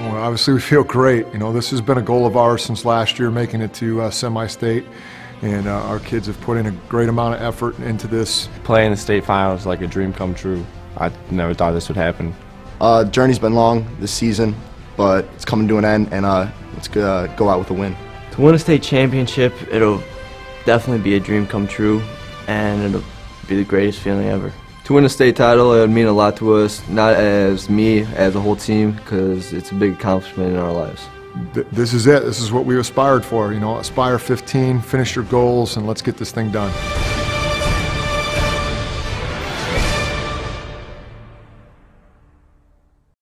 obviously we feel great. You know, this has been a goal of ours since last year, making it to uh, semi-state, and uh, our kids have put in a great amount of effort into this. Playing the state finals is like a dream come true. I never thought this would happen. Uh, journey's been long this season, but it's coming to an end, and uh, let's go, uh, go out with a win. To win a state championship, it'll definitely be a dream come true, and it'll be the greatest feeling ever. To win a state title, it would mean a lot to us, not as me, as a whole team, because it's a big accomplishment in our lives. This is it. This is what we aspired for. You know, aspire 15, finish your goals, and let's get this thing done.